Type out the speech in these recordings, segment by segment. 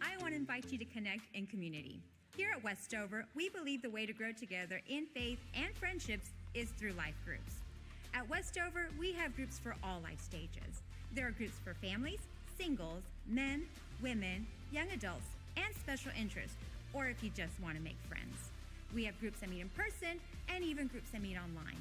I want to invite you to connect in community. Here at Westover, we believe the way to grow together in faith and friendships is through life groups. At Westover, we have groups for all life stages. There are groups for families, singles, men, women, young adults, and special interests, or if you just want to make friends. We have groups that meet in person and even groups that meet online.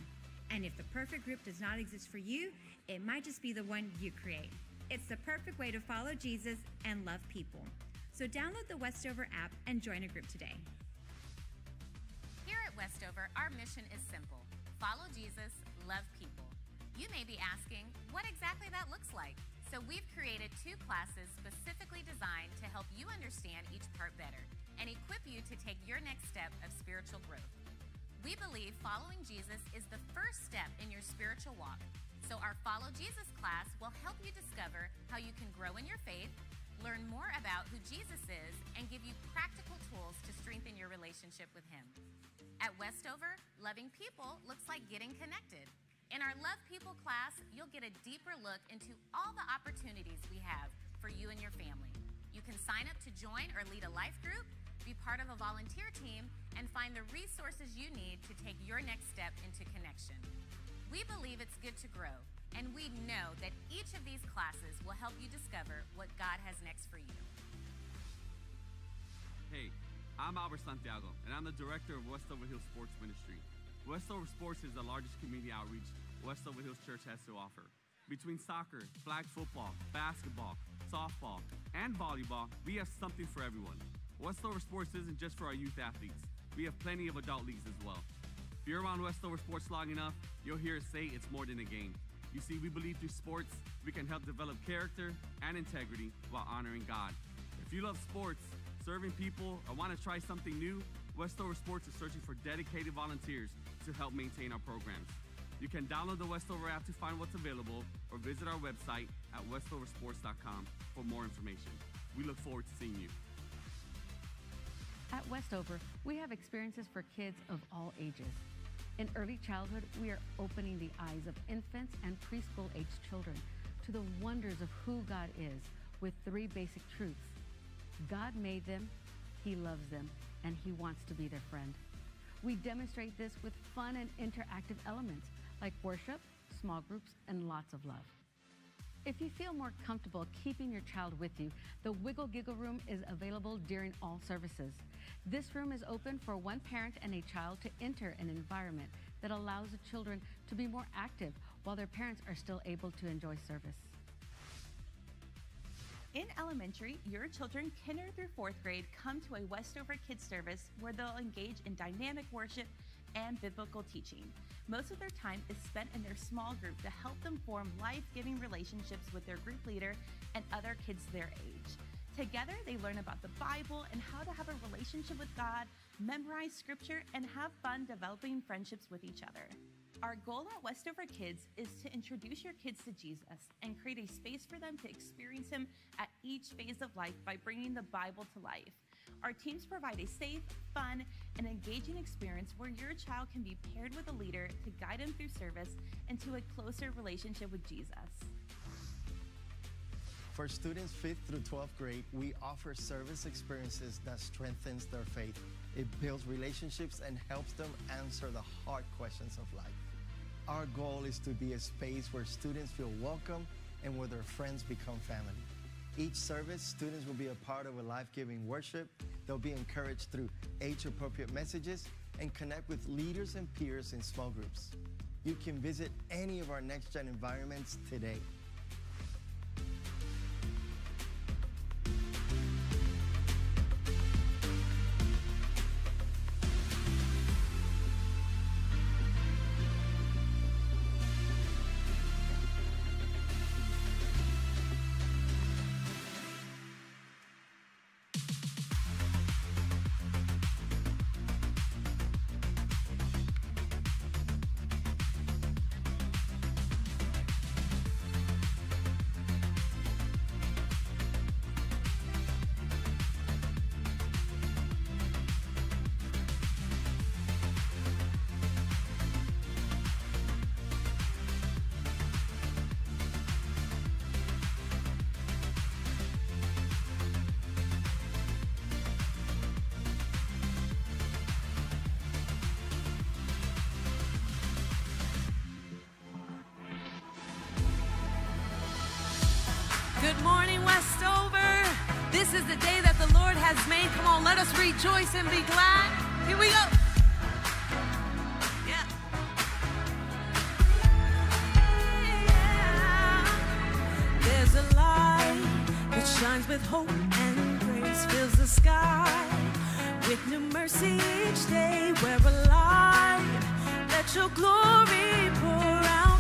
And if the perfect group does not exist for you, it might just be the one you create. It's the perfect way to follow Jesus and love people. So download the Westover app and join a group today. Here at Westover, our mission is simple follow Jesus, love people. You may be asking what exactly that looks like. So we've created two classes specifically designed to help you understand each part better and equip you to take your next step of spiritual growth. We believe following Jesus is the first step in your spiritual walk. So our Follow Jesus class will help you discover how you can grow in your faith, learn more about who Jesus is, and give you practical tools to strengthen your relationship with Him. At Westover, loving people looks like getting connected. In our Love People class, you'll get a deeper look into all the opportunities we have for you and your family. You can sign up to join or lead a life group be part of a volunteer team, and find the resources you need to take your next step into connection. We believe it's good to grow, and we know that each of these classes will help you discover what God has next for you. Hey, I'm Albert Santiago, and I'm the director of Westover Hills Sports Ministry. Westover Sports is the largest community outreach Westover Hills Church has to offer. Between soccer, flag football, basketball, softball, and volleyball, we have something for everyone. Westover Sports isn't just for our youth athletes. We have plenty of adult leagues as well. If you're around Westover Sports long enough, you'll hear us say it's more than a game. You see, we believe through sports, we can help develop character and integrity while honoring God. If you love sports, serving people, or want to try something new, Westover Sports is searching for dedicated volunteers to help maintain our programs. You can download the Westover app to find what's available or visit our website at westoversports.com for more information. We look forward to seeing you. At Westover, we have experiences for kids of all ages. In early childhood, we are opening the eyes of infants and preschool aged children to the wonders of who God is with three basic truths. God made them, He loves them, and He wants to be their friend. We demonstrate this with fun and interactive elements like worship, small groups, and lots of love. If you feel more comfortable keeping your child with you, the Wiggle Giggle Room is available during all services. This room is open for one parent and a child to enter an environment that allows the children to be more active while their parents are still able to enjoy service. In elementary, your children kinder through fourth grade come to a Westover Kids service where they'll engage in dynamic worship and biblical teaching. Most of their time is spent in their small group to help them form life giving relationships with their group leader and other kids their age. Together, they learn about the Bible and how to have a relationship with God, memorize scripture, and have fun developing friendships with each other. Our goal at Westover Kids is to introduce your kids to Jesus and create a space for them to experience Him at each phase of life by bringing the Bible to life. Our teams provide a safe, fun, and engaging experience where your child can be paired with a leader to guide them through service and to a closer relationship with Jesus. For students 5th through 12th grade, we offer service experiences that strengthens their faith. It builds relationships and helps them answer the hard questions of life. Our goal is to be a space where students feel welcome and where their friends become family. Each service, students will be a part of a life-giving worship. They'll be encouraged through age-appropriate messages and connect with leaders and peers in small groups. You can visit any of our Next Gen environments today. each day we're alive. Let your glory pour out.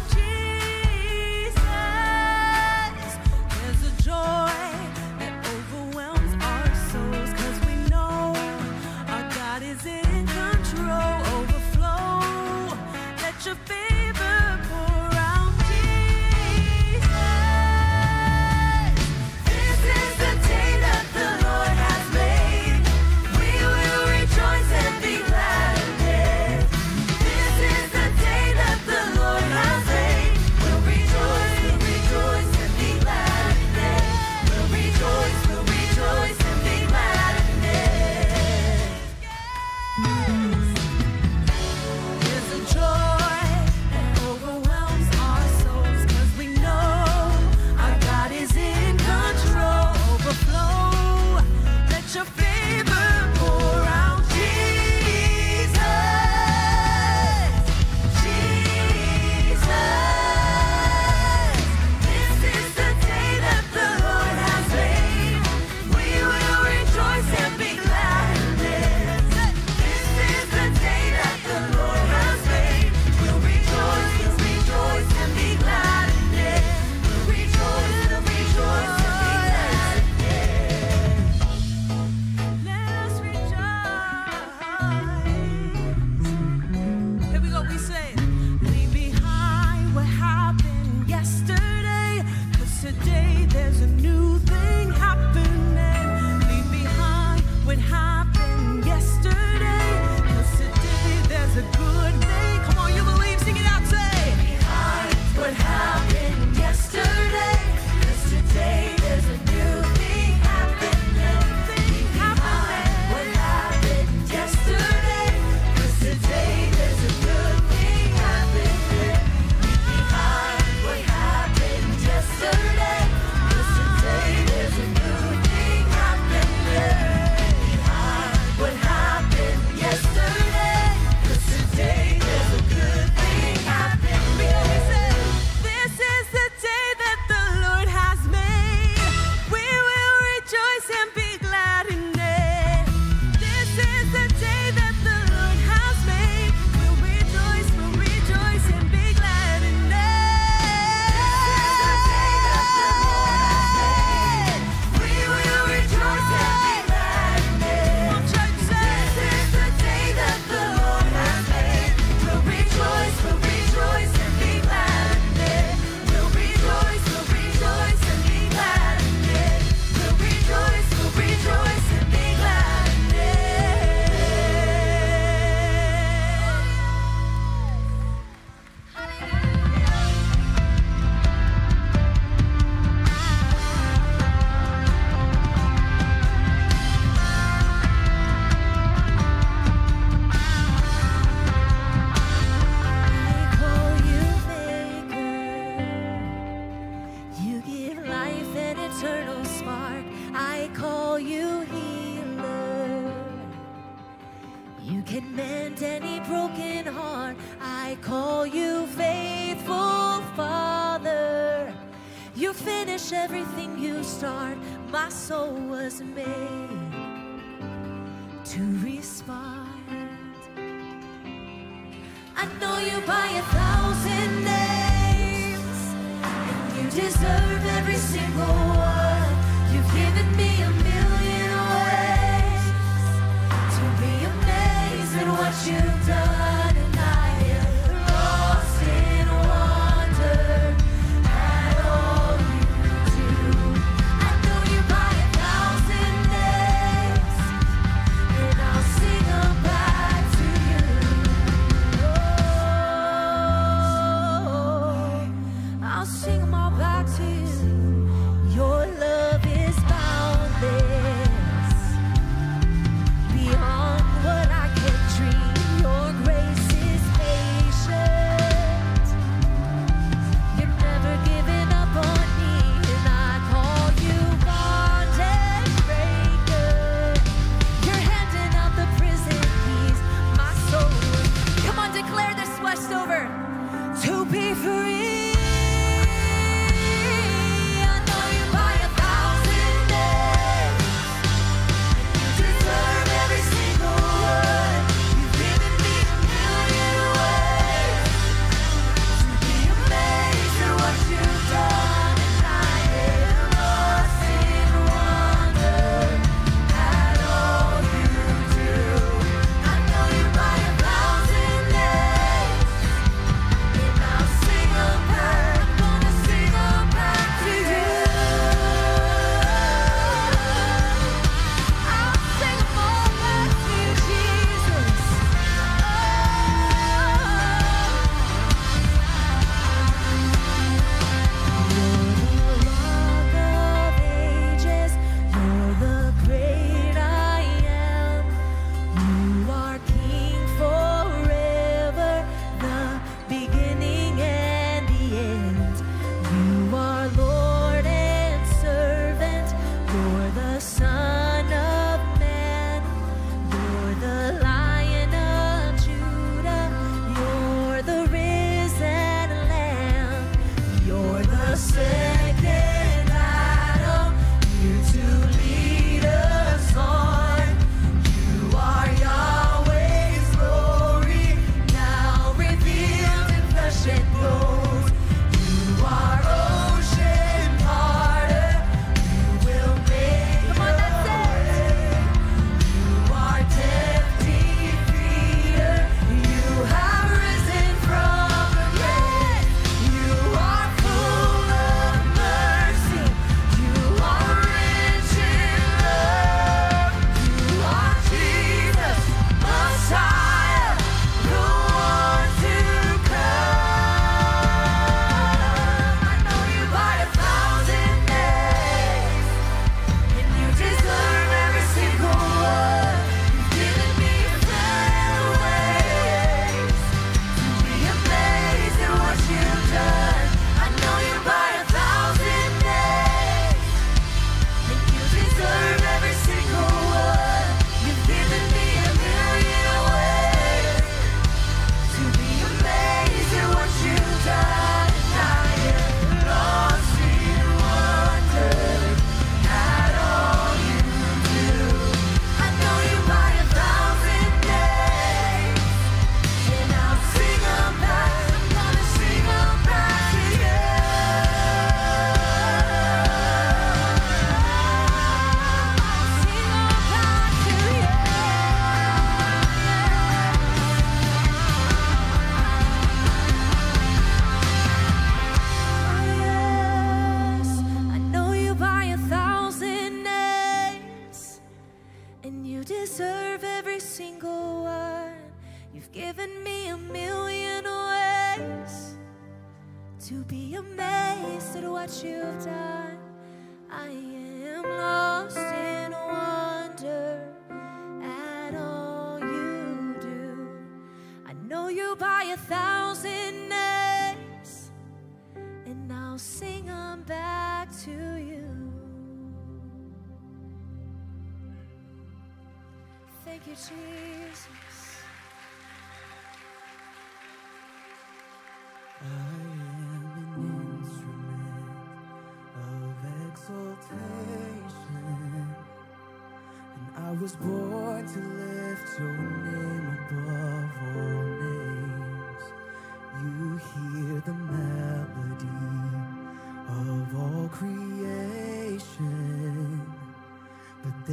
deserve every single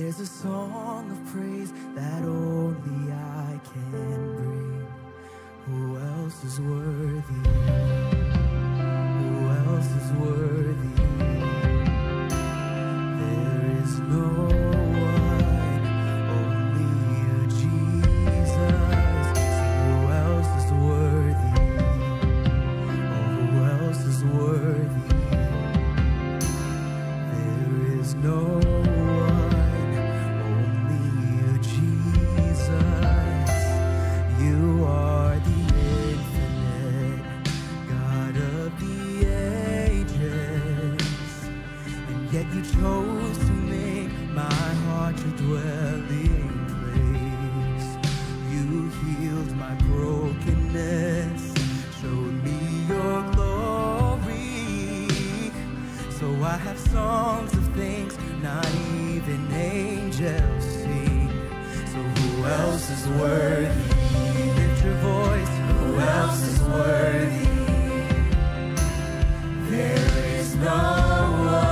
There's a song of praise that you chose to make my heart your dwelling place. You healed my brokenness, showed me your glory. So I have songs of things not even angels sing. So who else is worthy? Lift your voice. Who else is worthy? There is no one.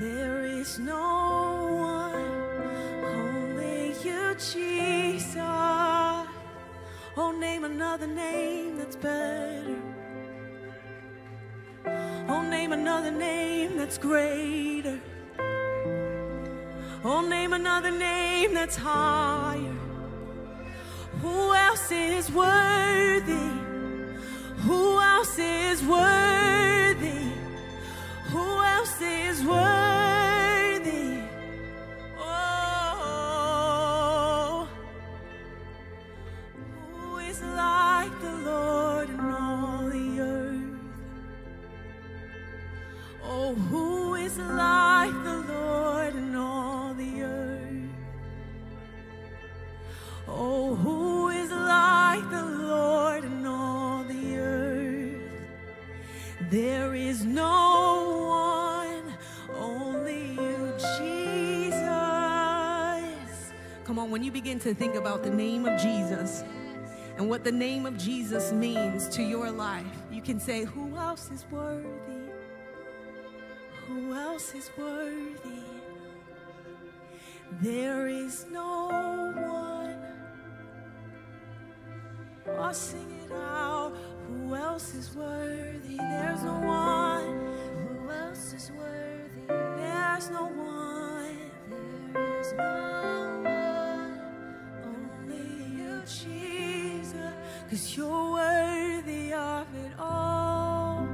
There is no one, only you, Jesus. Oh, name another name that's better. Oh, name another name that's greater. Oh, name another name that's higher. Who else is worthy? Who else is worthy? Who else is worthy? Oh, who is like the Lord in all the earth? Oh, who is like the Lord in all the earth? Oh, who is like the Lord in all the earth? There is no when you begin to think about the name of Jesus and what the name of Jesus means to your life, you can say, Who else is worthy? Who else is worthy? There is no one. I'll sing it out. Who else is worthy? There's no one. Who else is worthy? There's no one. There is no Cause you're worthy of it all.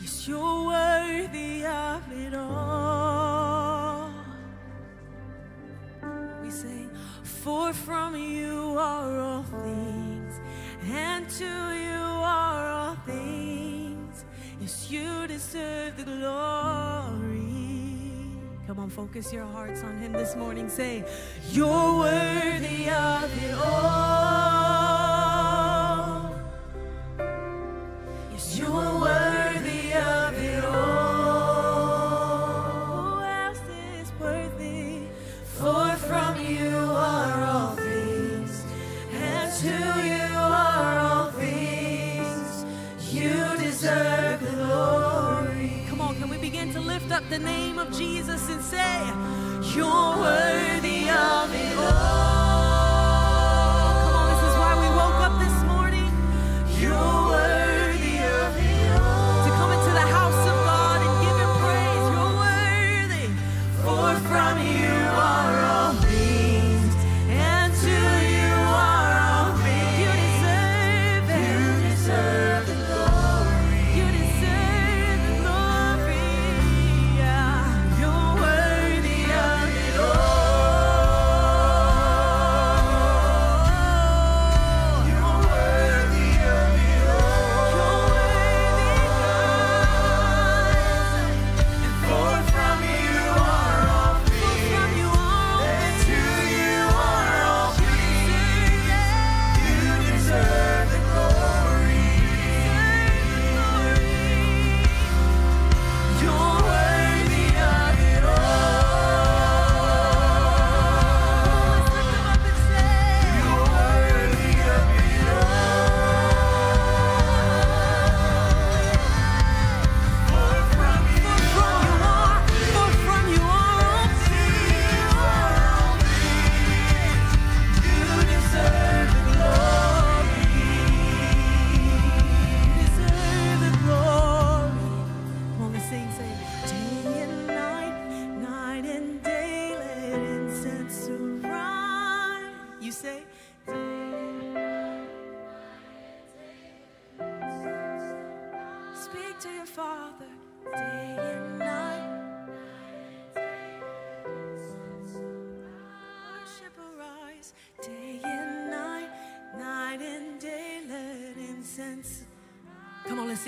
Yes, you're worthy of it all. We sing, For from you are all things, and to you are all things. Yes, you deserve the glory. On, focus your hearts on Him this morning. Say, You're worthy of it all.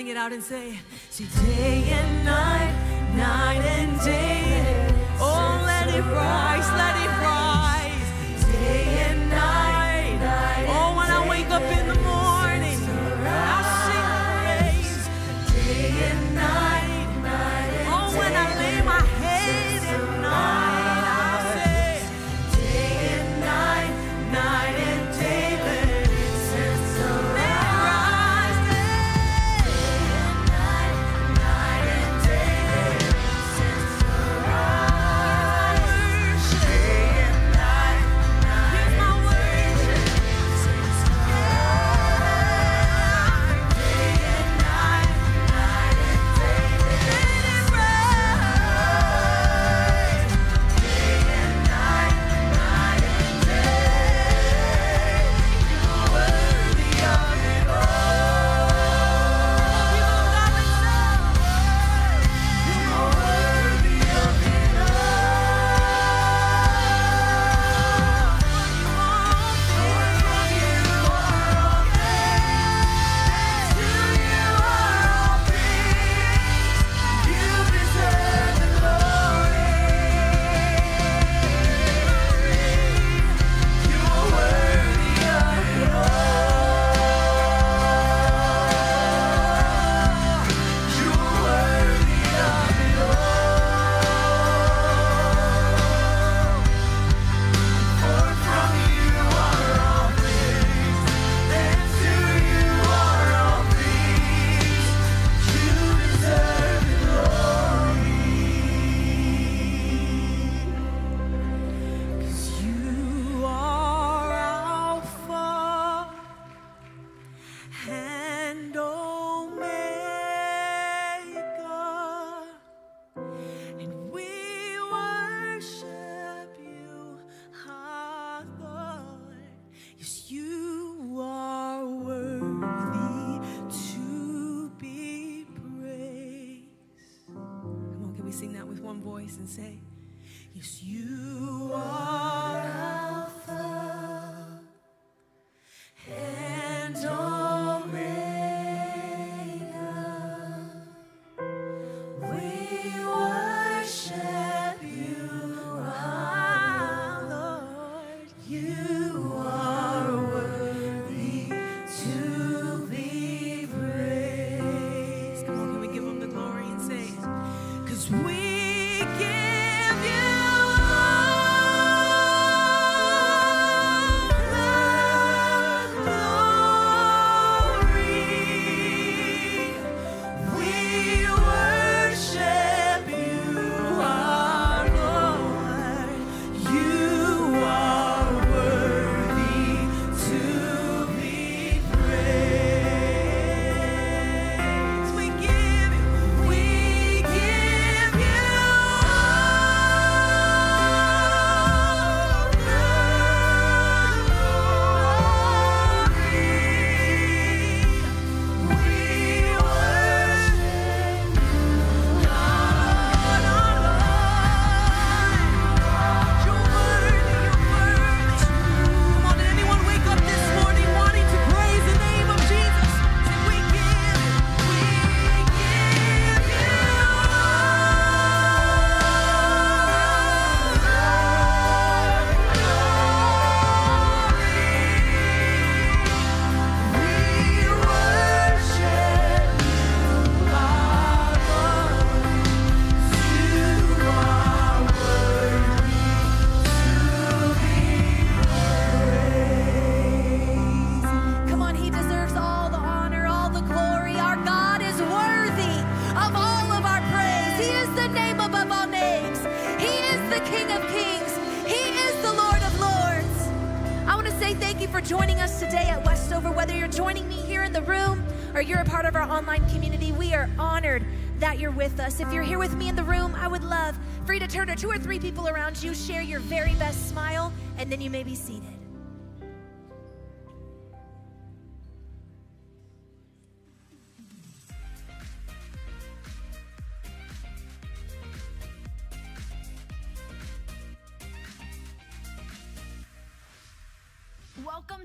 Sing it out and say, say day and night, night and day. Oh, let it rise, let it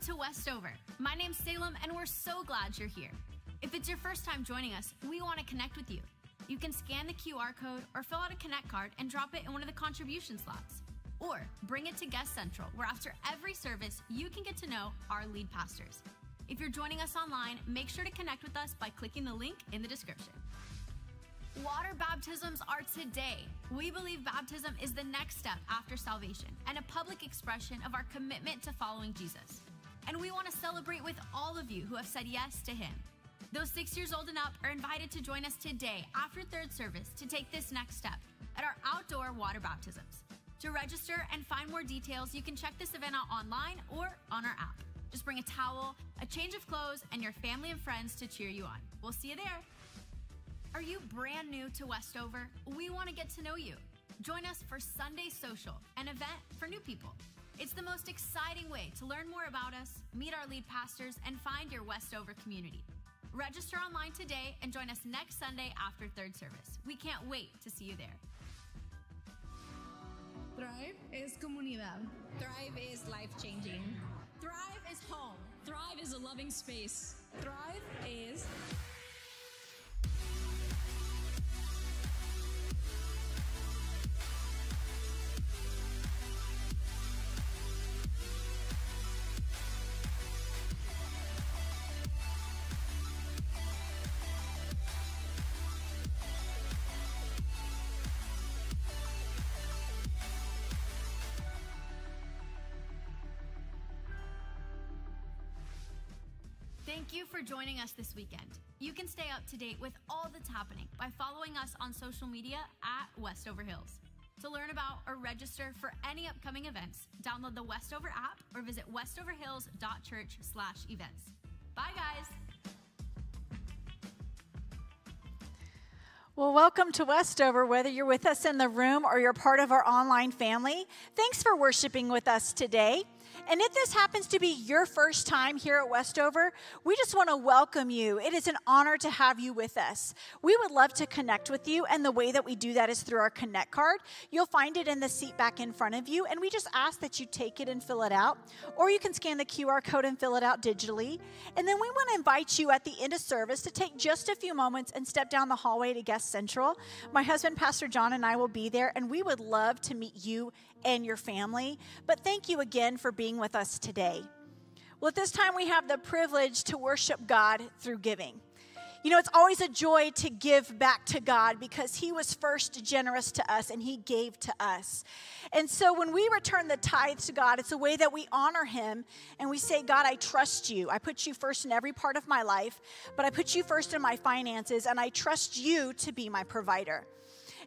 To Westover. My name's Salem, and we're so glad you're here. If it's your first time joining us, we want to connect with you. You can scan the QR code or fill out a Connect card and drop it in one of the contribution slots. Or bring it to Guest Central, where after every service, you can get to know our lead pastors. If you're joining us online, make sure to connect with us by clicking the link in the description. Water baptisms are today. We believe baptism is the next step after salvation and a public expression of our commitment to following Jesus. And we want to celebrate with all of you who have said yes to Him. Those six years old and up are invited to join us today after third service to take this next step at our outdoor water baptisms. To register and find more details, you can check this event out online or on our app. Just bring a towel, a change of clothes, and your family and friends to cheer you on. We'll see you there. Are you brand new to Westover? We want to get to know you. Join us for Sunday Social, an event for new people. It's the most exciting way to learn more about us, meet our lead pastors, and find your Westover community. Register online today and join us next Sunday after third service. We can't wait to see you there. Thrive es comunidad. Thrive is life changing. Thrive is home. Thrive is a loving space. Thrive is for joining us this weekend. You can stay up to date with all that's happening by following us on social media at Westover Hills. To learn about or register for any upcoming events, download the Westover app or visit westoverhills.church/events. Bye guys. Well, welcome to Westover, whether you're with us in the room or you're part of our online family. Thanks for worshiping with us today. And if this happens to be your first time here at Westover, we just want to welcome you. It is an honor to have you with us. We would love to connect with you, and the way that we do that is through our Connect card. You'll find it in the seat back in front of you, and we just ask that you take it and fill it out, or you can scan the QR code and fill it out digitally. And then we want to invite you at the end of service to take just a few moments and step down the hallway to Guest Central. My husband, Pastor John, and I will be there, and we would love to meet you and your family. But thank you again for being with us today. Well, at this time, we have the privilege to worship God through giving. You know, it's always a joy to give back to God because He was first generous to us and He gave to us. And so when we return the tithes to God, it's a way that we honor Him and we say, God, I trust you. I put you first in every part of my life, but I put you first in my finances and I trust you to be my provider.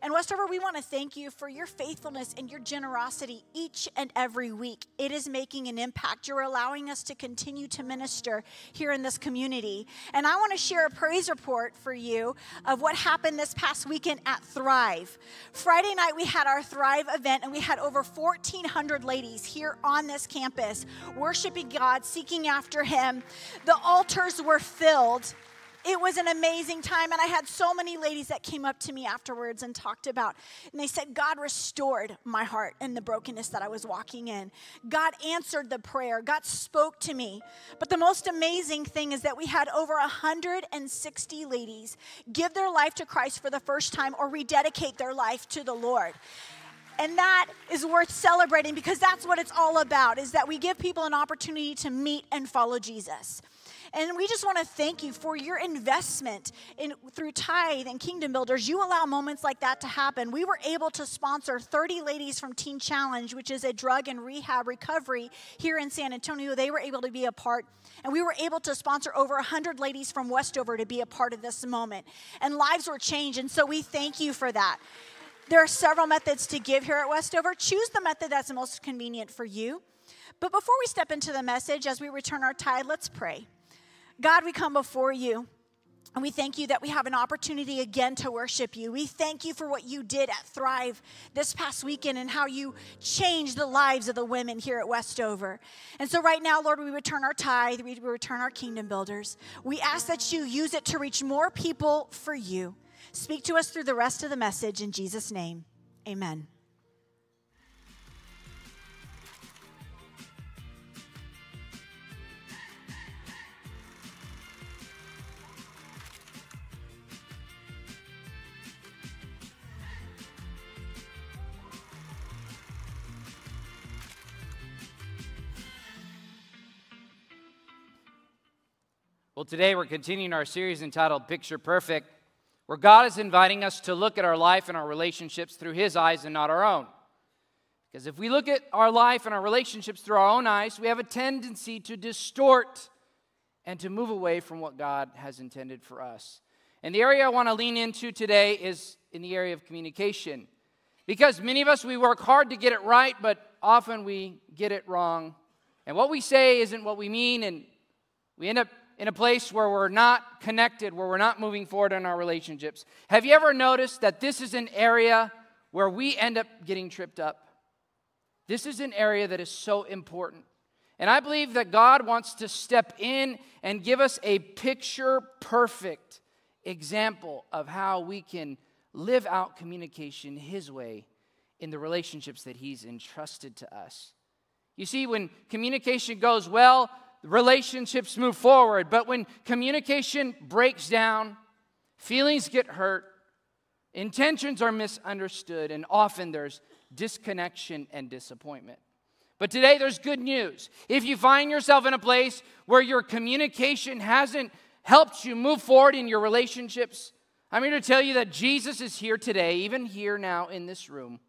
And Westover, we want to thank you for your faithfulness and your generosity each and every week. It is making an impact. You're allowing us to continue to minister here in this community. And I want to share a praise report for you of what happened this past weekend at Thrive. Friday night, we had our Thrive event, and we had over 1,400 ladies here on this campus worshiping God, seeking after Him. The altars were filled it was an amazing time and i had so many ladies that came up to me afterwards and talked about and they said god restored my heart and the brokenness that i was walking in. God answered the prayer. God spoke to me. But the most amazing thing is that we had over 160 ladies give their life to christ for the first time or rededicate their life to the lord. And that is worth celebrating because that's what it's all about is that we give people an opportunity to meet and follow jesus and we just want to thank you for your investment in through Tithe and Kingdom Builders. You allow moments like that to happen. We were able to sponsor 30 ladies from Teen Challenge, which is a drug and rehab recovery here in San Antonio. They were able to be a part. And we were able to sponsor over 100 ladies from Westover to be a part of this moment. And lives were changed. And so we thank you for that. There are several methods to give here at Westover. Choose the method that's most convenient for you. But before we step into the message, as we return our tithe, let's pray. God, we come before you. And we thank you that we have an opportunity again to worship you. We thank you for what you did at Thrive this past weekend and how you changed the lives of the women here at Westover. And so, right now, Lord, we return our tithe, we return our kingdom builders. We ask that you use it to reach more people for you. Speak to us through the rest of the message in Jesus' name. Amen. Well, today we're continuing our series entitled Picture Perfect, where God is inviting us to look at our life and our relationships through His eyes and not our own. Because if we look at our life and our relationships through our own eyes, we have a tendency to distort and to move away from what God has intended for us. And the area I want to lean into today is in the area of communication. Because many of us, we work hard to get it right, but often we get it wrong. And what we say isn't what we mean, and we end up in a place where we're not connected, where we're not moving forward in our relationships. Have you ever noticed that this is an area where we end up getting tripped up? This is an area that is so important. And I believe that God wants to step in and give us a picture perfect example of how we can live out communication His way in the relationships that He's entrusted to us. You see, when communication goes well, relationships move forward. But when communication breaks down, feelings get hurt, intentions are misunderstood, and often there's disconnection and disappointment. But today there's good news. If you find yourself in a place where your communication hasn't helped you move forward in your relationships, I'm here to tell you that Jesus is here today, even here now in this room,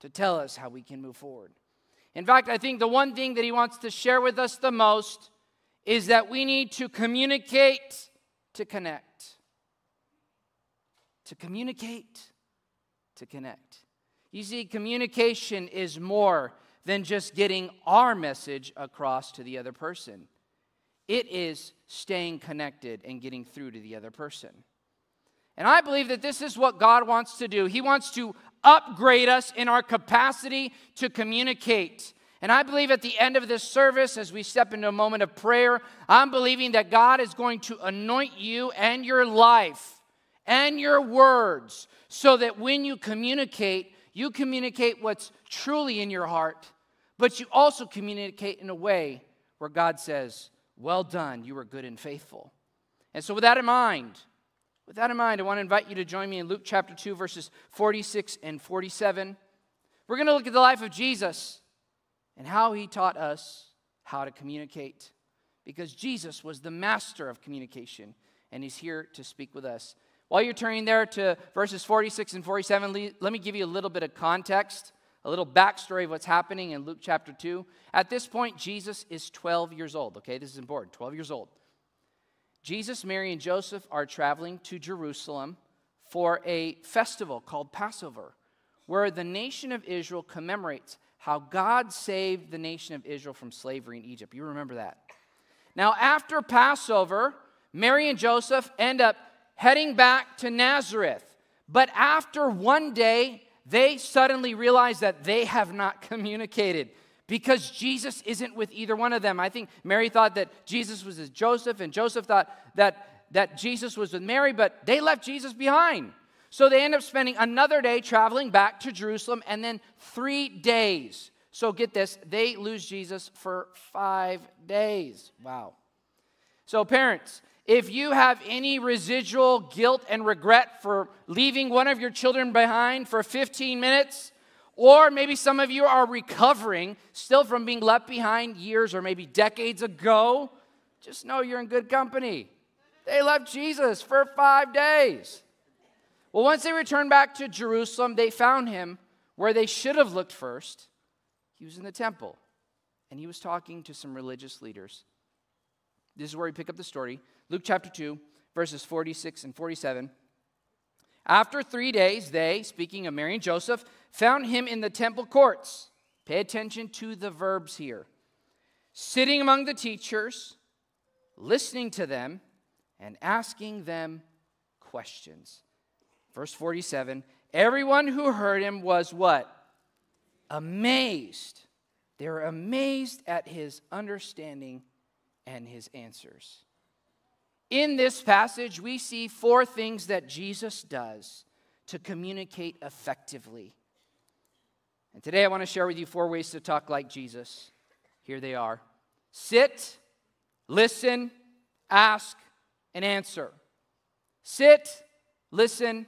to tell us how we can move forward. In fact, I think the one thing that he wants to share with us the most is that we need to communicate to connect. To communicate to connect. You see, communication is more than just getting our message across to the other person, it is staying connected and getting through to the other person. And I believe that this is what God wants to do. He wants to upgrade us in our capacity to communicate. And I believe at the end of this service, as we step into a moment of prayer, I'm believing that God is going to anoint you and your life and your words so that when you communicate, you communicate what's truly in your heart, but you also communicate in a way where God says, Well done, you were good and faithful. And so, with that in mind, with that in mind, I want to invite you to join me in Luke chapter 2, verses 46 and 47. We're going to look at the life of Jesus and how he taught us how to communicate. Because Jesus was the master of communication, and he's here to speak with us. While you're turning there to verses 46 and 47, let me give you a little bit of context, a little backstory of what's happening in Luke chapter 2. At this point, Jesus is 12 years old, okay? This is important 12 years old. Jesus, Mary, and Joseph are traveling to Jerusalem for a festival called Passover, where the nation of Israel commemorates how God saved the nation of Israel from slavery in Egypt. You remember that. Now, after Passover, Mary and Joseph end up heading back to Nazareth. But after one day, they suddenly realize that they have not communicated because Jesus isn't with either one of them. I think Mary thought that Jesus was with Joseph, and Joseph thought that, that Jesus was with Mary, but they left Jesus behind. So they end up spending another day traveling back to Jerusalem and then three days. So get this, they lose Jesus for five days. Wow. So, parents, if you have any residual guilt and regret for leaving one of your children behind for 15 minutes, or maybe some of you are recovering still from being left behind years or maybe decades ago, just know you're in good company. They left Jesus for five days. Well, once they returned back to Jerusalem, they found him where they should have looked first. He was in the temple, and he was talking to some religious leaders. This is where we pick up the story Luke chapter 2, verses 46 and 47. After three days, they, speaking of Mary and Joseph, found him in the temple courts. Pay attention to the verbs here. Sitting among the teachers, listening to them, and asking them questions. Verse 47 Everyone who heard him was what? Amazed. They were amazed at his understanding and his answers. In this passage, we see four things that Jesus does to communicate effectively. And today I want to share with you four ways to talk like Jesus. Here they are sit, listen, ask, and answer. Sit, listen,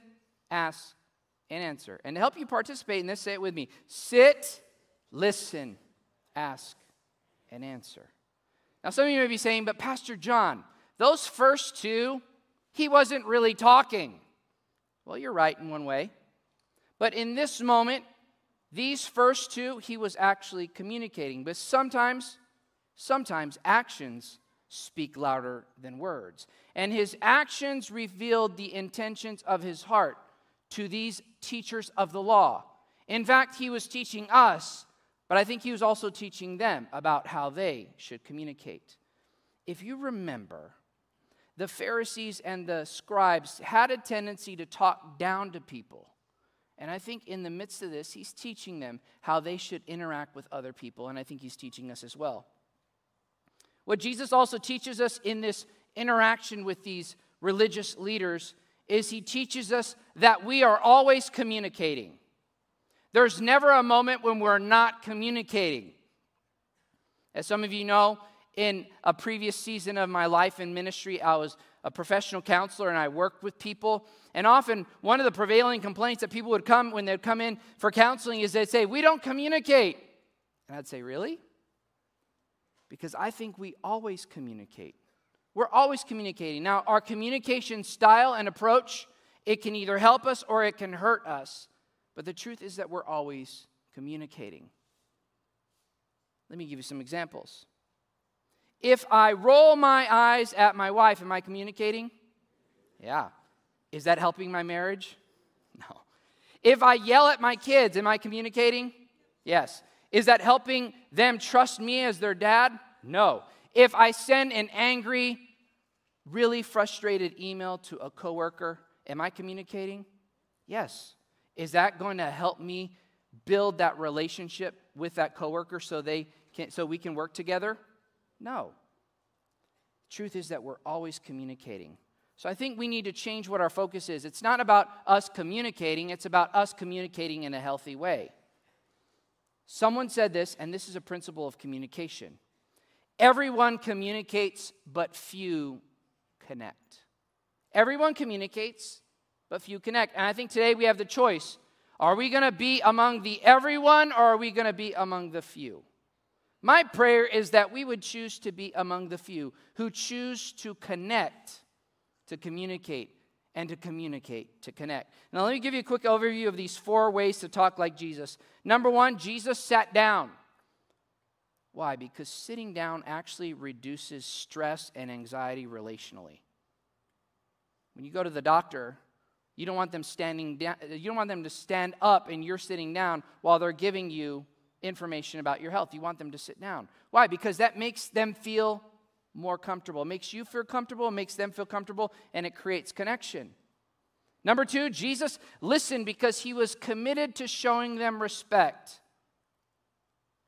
ask, and answer. And to help you participate in this, say it with me sit, listen, ask, and answer. Now, some of you may be saying, but Pastor John, those first two, he wasn't really talking. Well, you're right in one way. But in this moment, these first two, he was actually communicating. But sometimes, sometimes actions speak louder than words. And his actions revealed the intentions of his heart to these teachers of the law. In fact, he was teaching us, but I think he was also teaching them about how they should communicate. If you remember, the Pharisees and the scribes had a tendency to talk down to people. And I think in the midst of this, he's teaching them how they should interact with other people. And I think he's teaching us as well. What Jesus also teaches us in this interaction with these religious leaders is he teaches us that we are always communicating. There's never a moment when we're not communicating. As some of you know, in a previous season of my life in ministry, I was a professional counselor and I worked with people. And often, one of the prevailing complaints that people would come when they'd come in for counseling is they'd say, We don't communicate. And I'd say, Really? Because I think we always communicate. We're always communicating. Now, our communication style and approach, it can either help us or it can hurt us. But the truth is that we're always communicating. Let me give you some examples. If I roll my eyes at my wife, am I communicating? Yeah. Is that helping my marriage? No. If I yell at my kids, am I communicating? Yes. Is that helping them trust me as their dad? No. If I send an angry, really frustrated email to a coworker, am I communicating? Yes. Is that going to help me build that relationship with that coworker so they can so we can work together? No. Truth is that we're always communicating. So I think we need to change what our focus is. It's not about us communicating, it's about us communicating in a healthy way. Someone said this, and this is a principle of communication. Everyone communicates, but few connect. Everyone communicates, but few connect. And I think today we have the choice. Are we going to be among the everyone or are we going to be among the few? My prayer is that we would choose to be among the few who choose to connect, to communicate, and to communicate, to connect. Now, let me give you a quick overview of these four ways to talk like Jesus. Number one, Jesus sat down. Why? Because sitting down actually reduces stress and anxiety relationally. When you go to the doctor, you don't want them standing down, you don't want them to stand up and you're sitting down while they're giving you information about your health. You want them to sit down. Why? Because that makes them feel more comfortable. It makes you feel comfortable, it makes them feel comfortable, and it creates connection. Number two, Jesus listened because he was committed to showing them respect.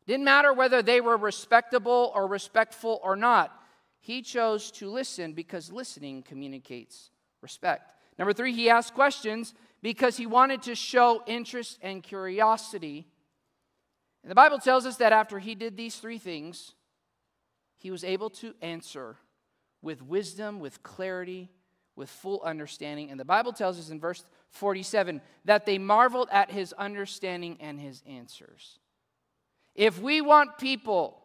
Didn't matter whether they were respectable or respectful or not. He chose to listen because listening communicates respect. Number three, he asked questions because he wanted to show interest and curiosity. And the Bible tells us that after he did these three things, he was able to answer with wisdom, with clarity, with full understanding. And the Bible tells us in verse 47 that they marveled at his understanding and his answers. If we want people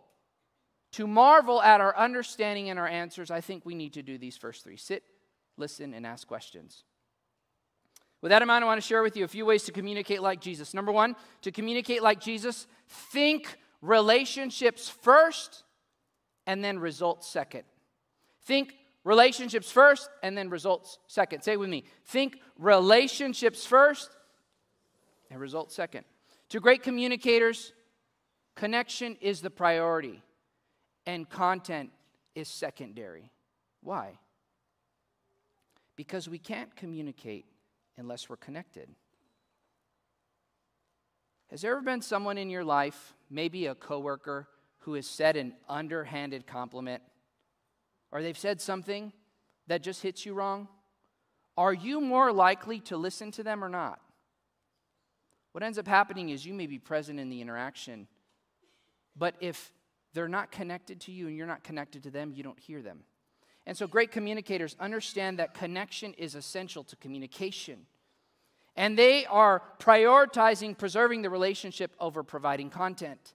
to marvel at our understanding and our answers, I think we need to do these first three sit, listen, and ask questions. With that in mind, I want to share with you a few ways to communicate like Jesus. Number one, to communicate like Jesus, think relationships first and then results second. Think relationships first and then results second. Say with me think relationships first and results second. To great communicators, connection is the priority and content is secondary. Why? Because we can't communicate unless we're connected. Has there ever been someone in your life, maybe a coworker, who has said an underhanded compliment? Or they've said something that just hits you wrong? Are you more likely to listen to them or not? What ends up happening is you may be present in the interaction, but if they're not connected to you and you're not connected to them, you don't hear them. And so, great communicators understand that connection is essential to communication. And they are prioritizing preserving the relationship over providing content.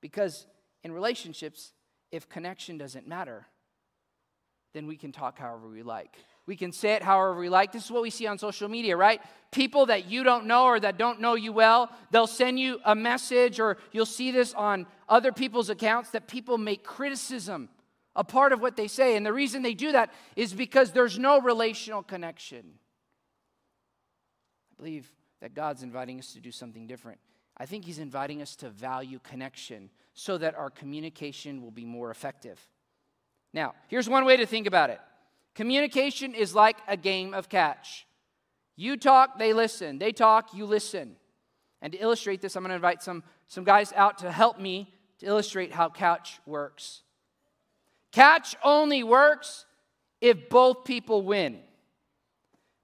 Because in relationships, if connection doesn't matter, then we can talk however we like. We can say it however we like. This is what we see on social media, right? People that you don't know or that don't know you well, they'll send you a message, or you'll see this on other people's accounts that people make criticism a part of what they say. And the reason they do that is because there's no relational connection. I believe that God's inviting us to do something different. I think He's inviting us to value connection so that our communication will be more effective. Now, here's one way to think about it communication is like a game of catch. You talk, they listen. They talk, you listen. And to illustrate this, I'm going to invite some, some guys out to help me to illustrate how catch works. Catch only works if both people win.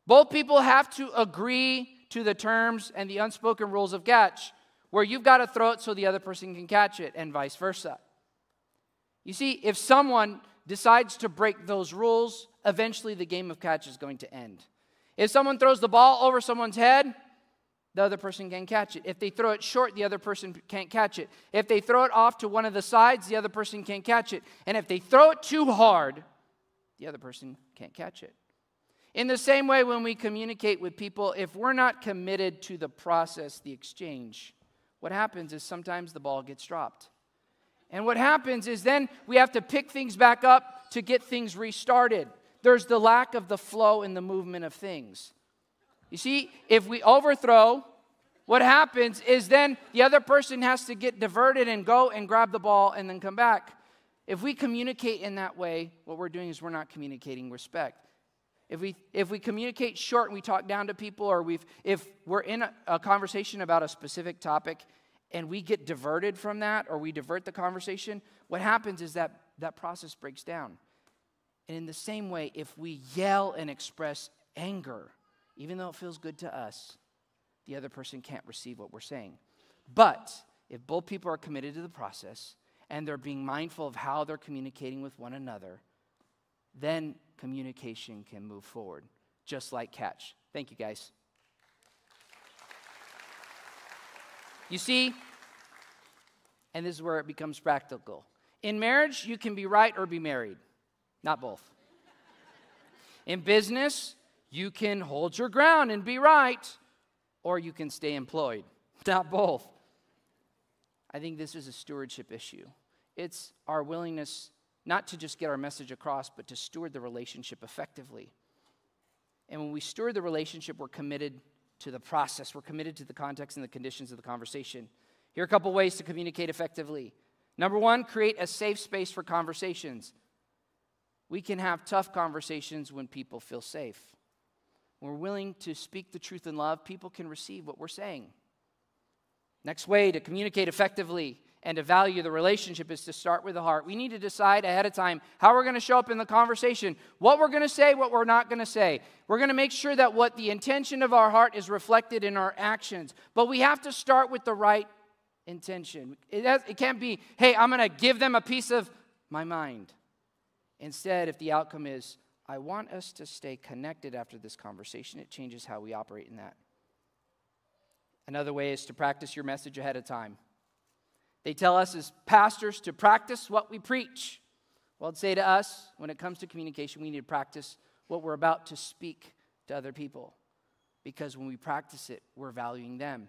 Both people have to agree to the terms and the unspoken rules of catch, where you've got to throw it so the other person can catch it, and vice versa. You see, if someone decides to break those rules, eventually the game of catch is going to end. If someone throws the ball over someone's head, the other person can catch it. If they throw it short, the other person can't catch it. If they throw it off to one of the sides, the other person can't catch it. And if they throw it too hard, the other person can't catch it. In the same way, when we communicate with people, if we're not committed to the process, the exchange, what happens is sometimes the ball gets dropped. And what happens is then we have to pick things back up to get things restarted. There's the lack of the flow and the movement of things. You see, if we overthrow, what happens is then the other person has to get diverted and go and grab the ball and then come back. If we communicate in that way, what we're doing is we're not communicating respect. If we, if we communicate short and we talk down to people, or we've, if we're in a, a conversation about a specific topic and we get diverted from that or we divert the conversation, what happens is that that process breaks down. And in the same way, if we yell and express anger, even though it feels good to us, the other person can't receive what we're saying. But if both people are committed to the process and they're being mindful of how they're communicating with one another, then communication can move forward, just like catch. Thank you, guys. You see, and this is where it becomes practical. In marriage, you can be right or be married, not both. In business, you can hold your ground and be right, or you can stay employed, not both. I think this is a stewardship issue. It's our willingness not to just get our message across, but to steward the relationship effectively. And when we steward the relationship, we're committed to the process, we're committed to the context and the conditions of the conversation. Here are a couple ways to communicate effectively. Number one, create a safe space for conversations. We can have tough conversations when people feel safe. We're willing to speak the truth in love, people can receive what we're saying. Next way to communicate effectively and to value the relationship is to start with the heart. We need to decide ahead of time how we're going to show up in the conversation, what we're going to say, what we're not going to say. We're going to make sure that what the intention of our heart is reflected in our actions. But we have to start with the right intention. It, has, it can't be, hey, I'm going to give them a piece of my mind. Instead, if the outcome is, I want us to stay connected after this conversation, it changes how we operate in that. Another way is to practice your message ahead of time. They tell us as pastors to practice what we preach. Well, I'd say to us, when it comes to communication, we need to practice what we're about to speak to other people. Because when we practice it, we're valuing them.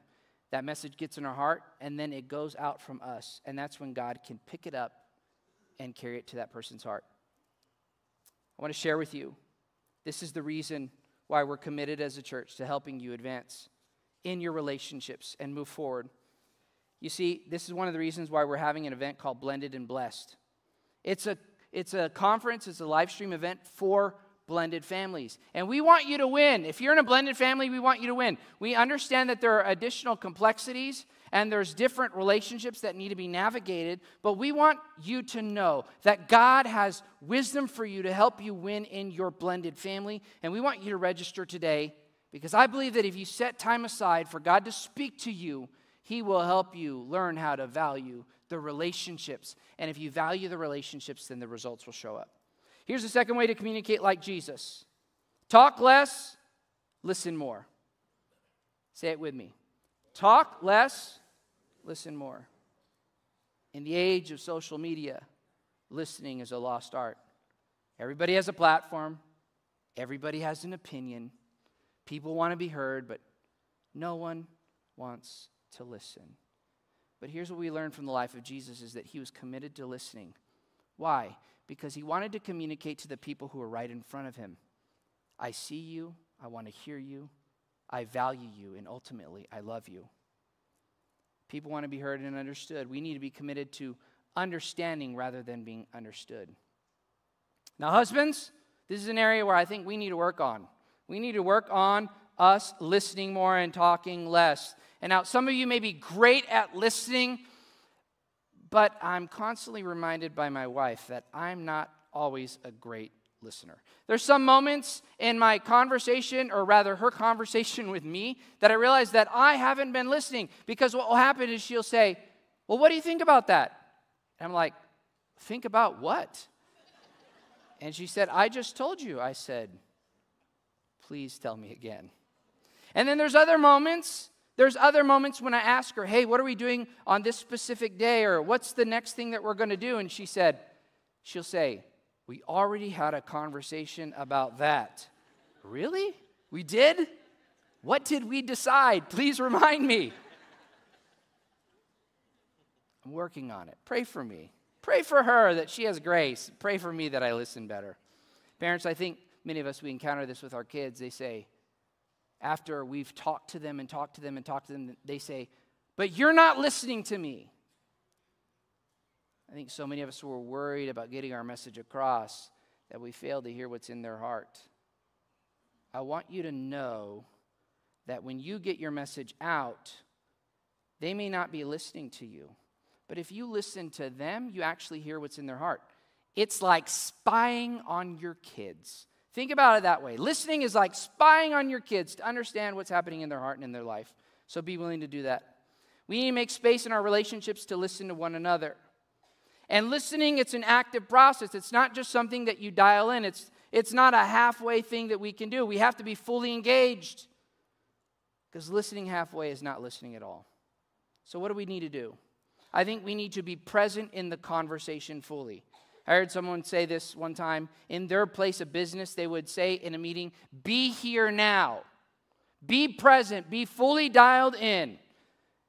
That message gets in our heart, and then it goes out from us. And that's when God can pick it up and carry it to that person's heart. I want to share with you this is the reason why we're committed as a church to helping you advance in your relationships and move forward. You see, this is one of the reasons why we're having an event called Blended and Blessed. It's a, it's a conference, it's a live stream event for blended families. And we want you to win. If you're in a blended family, we want you to win. We understand that there are additional complexities and there's different relationships that need to be navigated, but we want you to know that God has wisdom for you to help you win in your blended family. And we want you to register today because I believe that if you set time aside for God to speak to you, He will help you learn how to value the relationships. And if you value the relationships, then the results will show up. Here's the second way to communicate like Jesus talk less, listen more. Say it with me. Talk less, listen more. In the age of social media, listening is a lost art. Everybody has a platform, everybody has an opinion. People want to be heard, but no one wants to listen. But here's what we learn from the life of Jesus is that he was committed to listening. Why? Because he wanted to communicate to the people who were right in front of him. I see you, I want to hear you, I value you, and ultimately, I love you. People want to be heard and understood. We need to be committed to understanding rather than being understood. Now, husbands, this is an area where I think we need to work on. We need to work on us listening more and talking less. And now, some of you may be great at listening, but I'm constantly reminded by my wife that I'm not always a great listener. There's some moments in my conversation, or rather her conversation with me, that I realize that I haven't been listening because what will happen is she'll say, Well, what do you think about that? And I'm like, Think about what? And she said, I just told you. I said, Please tell me again. And then there's other moments. There's other moments when I ask her, hey, what are we doing on this specific day? Or what's the next thing that we're going to do? And she said, she'll say, we already had a conversation about that. really? We did? What did we decide? Please remind me. I'm working on it. Pray for me. Pray for her that she has grace. Pray for me that I listen better. Parents, I think many of us, we encounter this with our kids. They say, after we've talked to them and talked to them and talked to them, they say, But you're not listening to me. I think so many of us were worried about getting our message across that we failed to hear what's in their heart. I want you to know that when you get your message out, they may not be listening to you. But if you listen to them, you actually hear what's in their heart. It's like spying on your kids. Think about it that way. Listening is like spying on your kids to understand what's happening in their heart and in their life. So be willing to do that. We need to make space in our relationships to listen to one another. And listening, it's an active process. It's not just something that you dial in, it's, it's not a halfway thing that we can do. We have to be fully engaged. Because listening halfway is not listening at all. So, what do we need to do? I think we need to be present in the conversation fully. I heard someone say this one time. In their place of business, they would say in a meeting, Be here now. Be present. Be fully dialed in.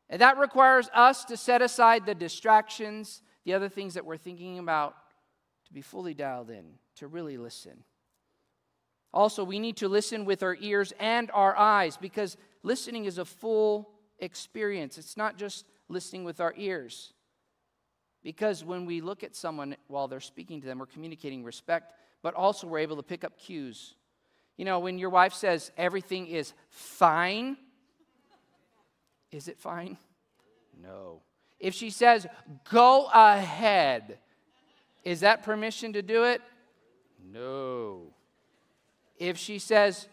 And that requires us to set aside the distractions, the other things that we're thinking about, to be fully dialed in, to really listen. Also, we need to listen with our ears and our eyes because listening is a full experience. It's not just listening with our ears. Because when we look at someone while they're speaking to them, we're communicating respect, but also we're able to pick up cues. You know, when your wife says everything is fine, is it fine? No. If she says, go ahead, is that permission to do it? No. If she says,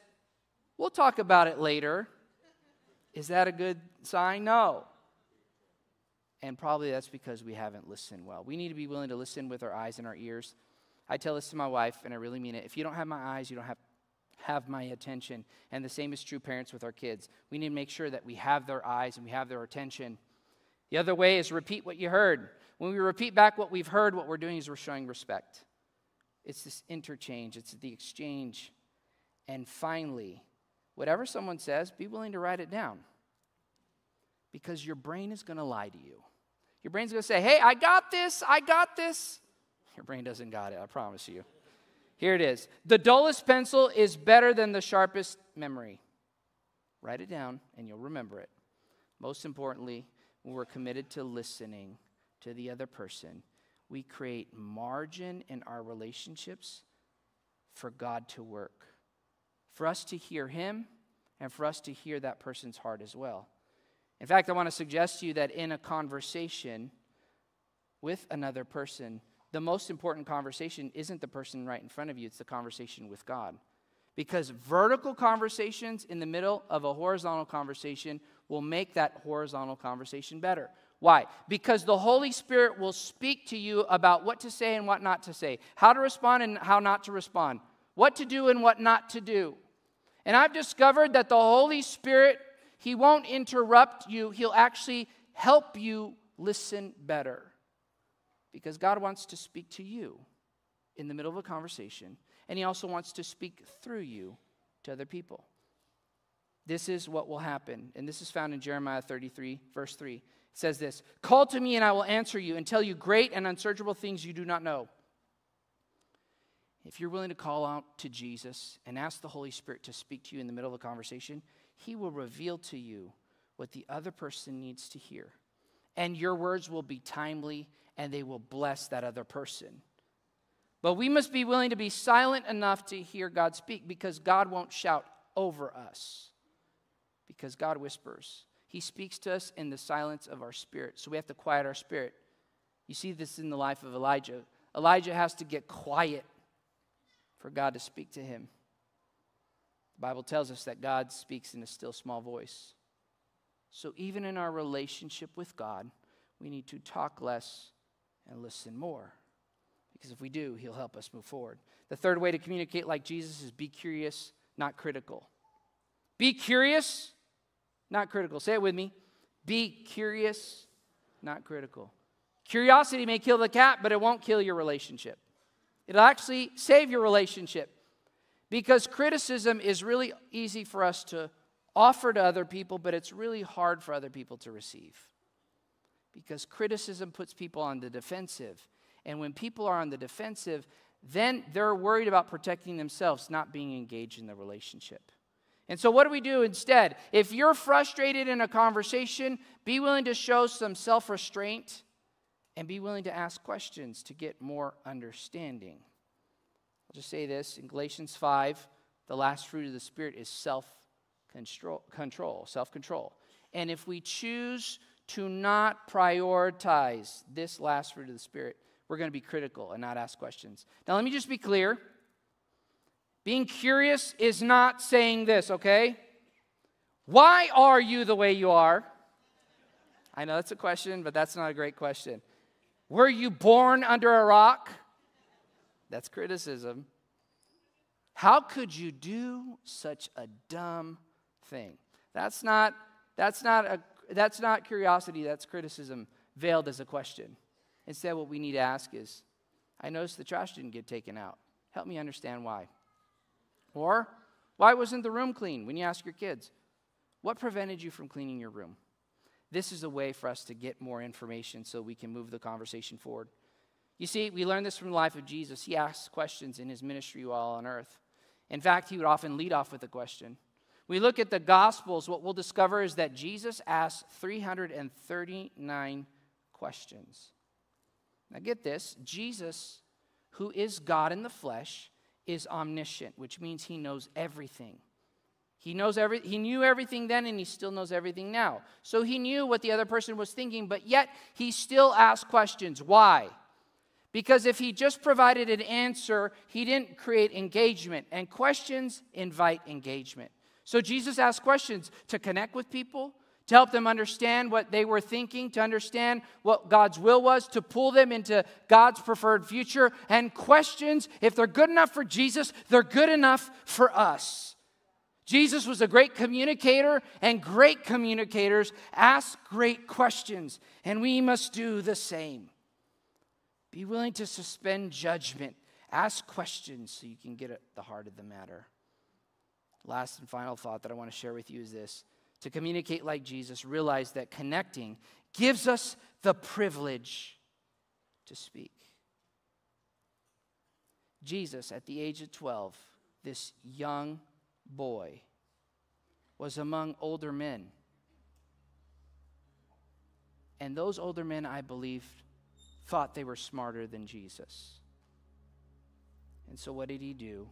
we'll talk about it later, is that a good sign? No. And probably that's because we haven't listened well. We need to be willing to listen with our eyes and our ears. I tell this to my wife, and I really mean it. If you don't have my eyes, you don't have, have my attention. And the same is true, parents, with our kids. We need to make sure that we have their eyes and we have their attention. The other way is repeat what you heard. When we repeat back what we've heard, what we're doing is we're showing respect. It's this interchange, it's the exchange. And finally, whatever someone says, be willing to write it down. Because your brain is going to lie to you. Your brain's going to say, hey, I got this, I got this. Your brain doesn't got it, I promise you. Here it is. The dullest pencil is better than the sharpest memory. Write it down and you'll remember it. Most importantly, when we're committed to listening to the other person, we create margin in our relationships for God to work for us to hear him and for us to hear that person's heart as well. In fact, I want to suggest to you that in a conversation with another person, the most important conversation isn't the person right in front of you, it's the conversation with God. Because vertical conversations in the middle of a horizontal conversation will make that horizontal conversation better. Why? Because the Holy Spirit will speak to you about what to say and what not to say, how to respond and how not to respond, what to do and what not to do. And I've discovered that the Holy Spirit, He won't interrupt you, He'll actually help you listen better. Because God wants to speak to you in the middle of a conversation, and He also wants to speak through you to other people. This is what will happen, and this is found in Jeremiah 33, verse 3. It says this Call to me, and I will answer you and tell you great and unsearchable things you do not know. If you're willing to call out to Jesus and ask the Holy Spirit to speak to you in the middle of a conversation, He will reveal to you what the other person needs to hear. And your words will be timely and they will bless that other person. But we must be willing to be silent enough to hear God speak because God won't shout over us, because God whispers. He speaks to us in the silence of our spirit. So we have to quiet our spirit. You see this in the life of Elijah. Elijah has to get quiet for God to speak to him. The Bible tells us that God speaks in a still small voice. So even in our relationship with God, we need to talk less and listen more. Because if we do, He'll help us move forward. The third way to communicate like Jesus is be curious, not critical. Be curious, not critical. Say it with me. Be curious, not critical. Curiosity may kill the cat, but it won't kill your relationship. It'll actually save your relationship because criticism is really easy for us to offer to other people, but it's really hard for other people to receive. Because criticism puts people on the defensive. And when people are on the defensive, then they're worried about protecting themselves, not being engaged in the relationship. And so, what do we do instead? If you're frustrated in a conversation, be willing to show some self restraint and be willing to ask questions to get more understanding. I'll just say this in Galatians 5, the last fruit of the Spirit is self control, self control. And if we choose to not prioritize this last fruit of the Spirit, we're going to be critical and not ask questions. Now, let me just be clear. Being curious is not saying this, okay? Why are you the way you are? I know that's a question, but that's not a great question. Were you born under a rock? That's criticism. How could you do such a dumb thing? That's not that's not a that's not curiosity, that's criticism veiled as a question. Instead what we need to ask is I noticed the trash didn't get taken out. Help me understand why. Or why wasn't the room clean when you ask your kids? What prevented you from cleaning your room? This is a way for us to get more information so we can move the conversation forward. You see, we learn this from the life of Jesus. He asked questions in his ministry while on earth. In fact, he would often lead off with a question. We look at the Gospels, what we'll discover is that Jesus asked 339 questions. Now, get this Jesus, who is God in the flesh, is omniscient, which means he knows everything. He knows every, he knew everything then and he still knows everything now. So he knew what the other person was thinking, but yet he still asked questions. Why? Because if he just provided an answer, he didn't create engagement, and questions invite engagement. So Jesus asked questions to connect with people, to help them understand what they were thinking, to understand what God's will was, to pull them into God's preferred future. And questions, if they're good enough for Jesus, they're good enough for us. Jesus was a great communicator, and great communicators ask great questions, and we must do the same. Be willing to suspend judgment. Ask questions so you can get at the heart of the matter. Last and final thought that I want to share with you is this to communicate like Jesus, realize that connecting gives us the privilege to speak. Jesus, at the age of 12, this young boy, was among older men. And those older men, I believe, thought they were smarter than Jesus. And so, what did he do?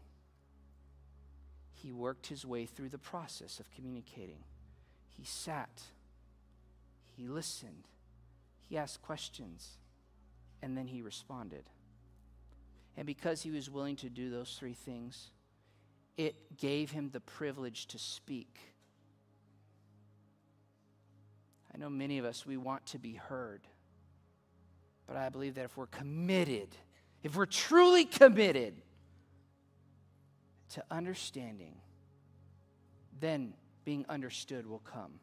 He worked his way through the process of communicating. He sat, he listened, he asked questions, and then he responded. And because he was willing to do those three things, it gave him the privilege to speak. I know many of us, we want to be heard. But I believe that if we're committed, if we're truly committed to understanding, then being understood will come.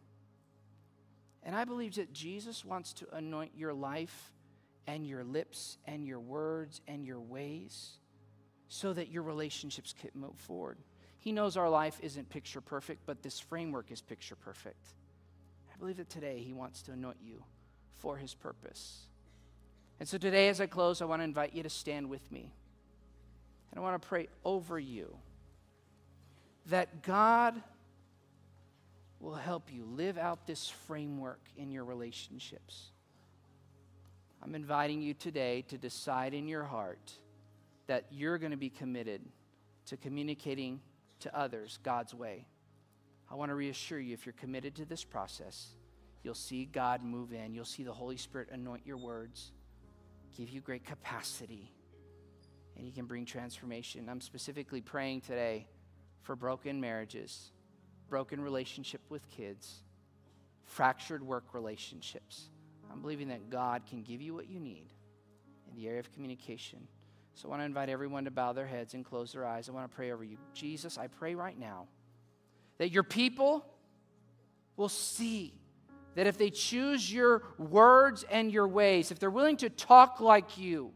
And I believe that Jesus wants to anoint your life and your lips and your words and your ways so that your relationships can move forward. He knows our life isn't picture perfect, but this framework is picture perfect. I believe that today He wants to anoint you for His purpose. And so today, as I close, I want to invite you to stand with me. And I want to pray over you that God will help you live out this framework in your relationships. I'm inviting you today to decide in your heart that you're going to be committed to communicating to others God's way. I want to reassure you if you're committed to this process, you'll see God move in, you'll see the Holy Spirit anoint your words give you great capacity, and He can bring transformation. I'm specifically praying today for broken marriages, broken relationship with kids, fractured work relationships. I'm believing that God can give you what you need in the area of communication. So I want to invite everyone to bow their heads and close their eyes. I want to pray over you. Jesus, I pray right now that your people will see that if they choose your words and your ways, if they're willing to talk like you,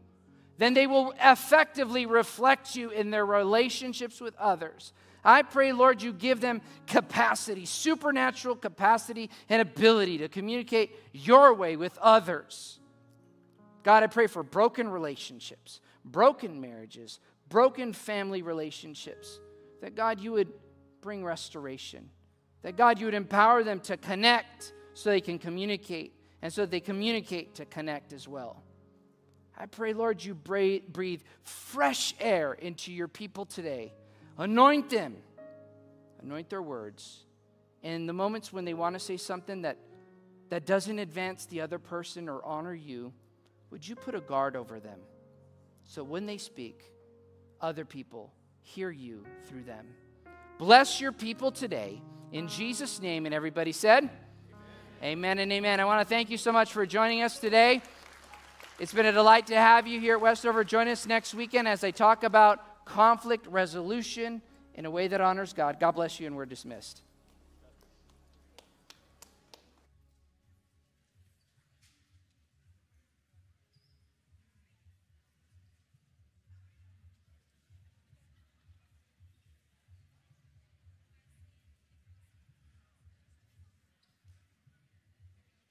then they will effectively reflect you in their relationships with others. I pray, Lord, you give them capacity, supernatural capacity and ability to communicate your way with others. God, I pray for broken relationships, broken marriages, broken family relationships, that God, you would bring restoration, that God, you would empower them to connect so they can communicate, and so they communicate to connect as well. I pray, Lord, you breathe fresh air into your people today. Anoint them, anoint their words. In the moments when they want to say something that that doesn't advance the other person or honor you, would you put a guard over them so when they speak, other people hear you through them? Bless your people today in Jesus' name. And everybody said, Amen, amen and amen. I want to thank you so much for joining us today. It's been a delight to have you here at Westover. Join us next weekend as I talk about conflict resolution in a way that honors God. God bless you, and we're dismissed.